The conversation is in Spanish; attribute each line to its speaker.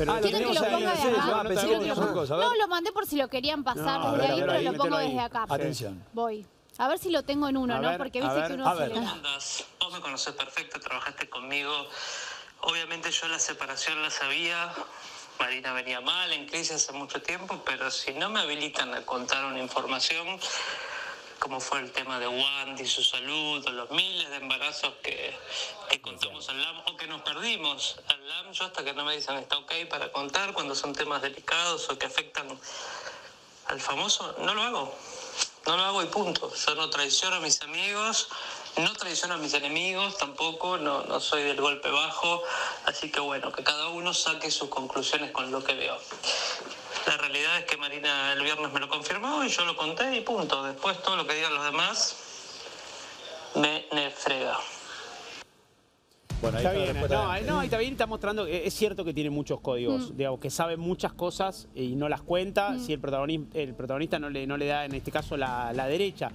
Speaker 1: Pero
Speaker 2: Ah, ah.
Speaker 1: No, lo mandé por si lo querían pasar
Speaker 2: No,
Speaker 1: desde
Speaker 2: ver,
Speaker 1: ahí, pero
Speaker 2: ahí,
Speaker 1: lo pongo desde acá.
Speaker 2: Atención.
Speaker 1: Voy. A ver si lo tengo en uno,
Speaker 3: A
Speaker 1: ¿no?
Speaker 3: ver,
Speaker 1: Porque viste
Speaker 3: ver,
Speaker 1: que uno se.
Speaker 4: Vos me conocés perfecto, trabajaste conmigo. Obviamente yo la separación la sabía. Marina venía mal, en crisis hace mucho tiempo, pero si no me habilitan a contar una información, como fue el tema de Wandy, su salud, o los miles de embarazos que, que contamos al LAM o que nos perdimos al LAM, yo hasta que no me dicen está ok para contar cuando son temas delicados o que afectan al famoso, no lo hago. No lo hago y punto. Yo no traiciono a mis amigos, no traiciono a mis enemigos tampoco, no, no soy del golpe bajo. Así que bueno, que cada uno saque sus conclusiones con lo que veo. La realidad es que Marina el viernes me lo confirmó y yo lo conté y punto. Después todo lo que digan los demás me, me frega.
Speaker 2: Bueno, ahí
Speaker 3: Está bien, no, y está bien, está mostrando, que es cierto que tiene muchos códigos,
Speaker 1: Mm.
Speaker 3: digamos, que sabe muchas cosas y no las cuenta, si el protagonista, el protagonista no le, no le da, en este caso, la, la derecha.